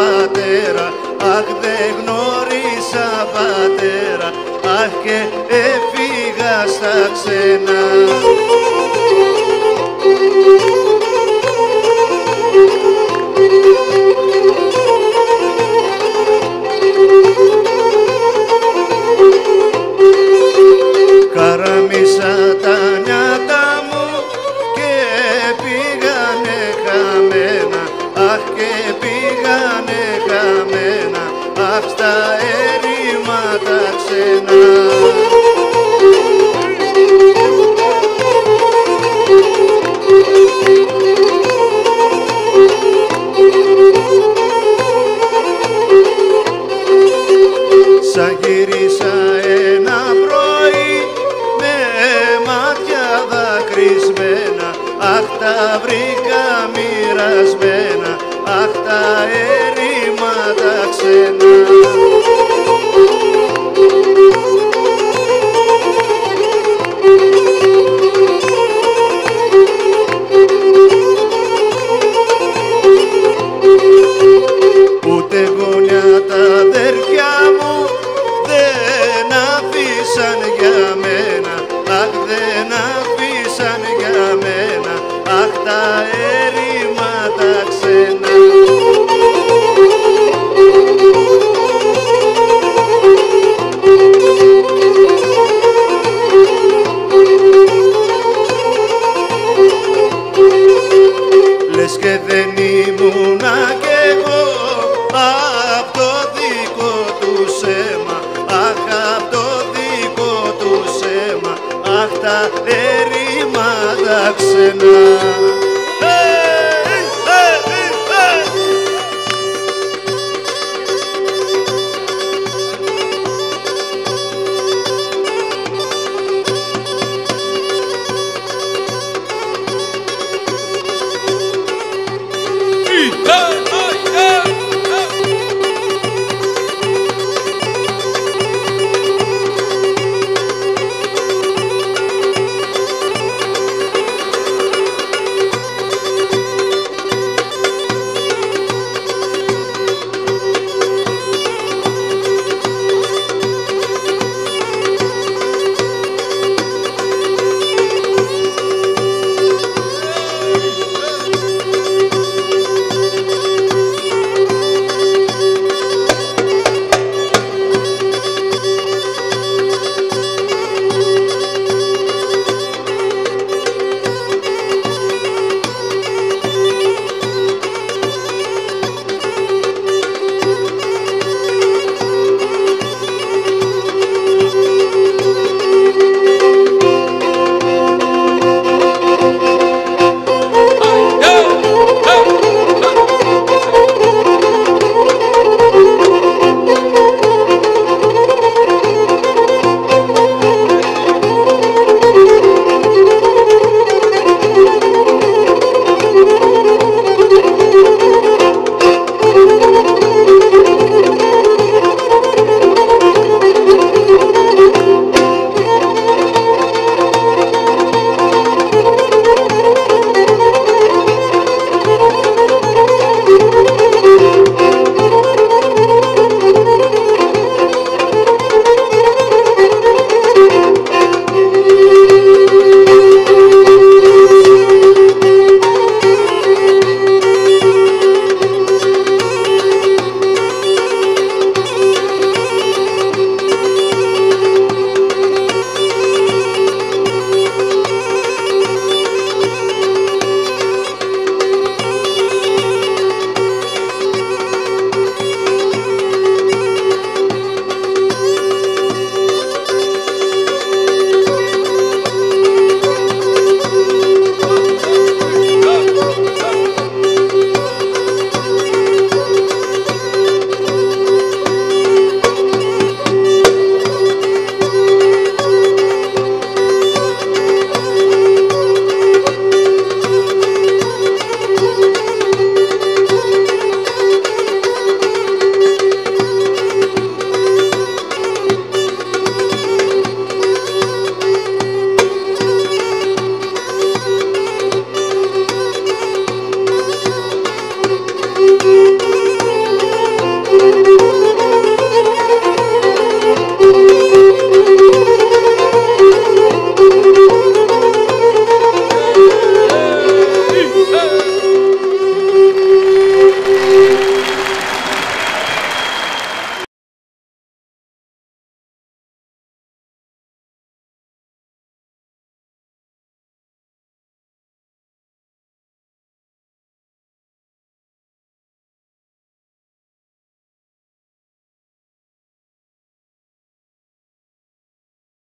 πατέρα Αχ δεν γνώρισα πατέρα Αχ και έφυγα στα ξένα. Αχ στα έρημα τα ξένα. Σαν γύρισα ένα πρωί με μάτια δακρυσμένα Αχ τα βρήκα μοιρασμένα Αχ τα έρημα τα ξένα Ούτε γωνιά τα αδέρφια μου δεν αφήσαν και δεν ήμουνα κι εγώ. Απ' το δικό του αίμα Αχ απ' το δικό του αίμα Αχ τα ερήμα τα ξένα good.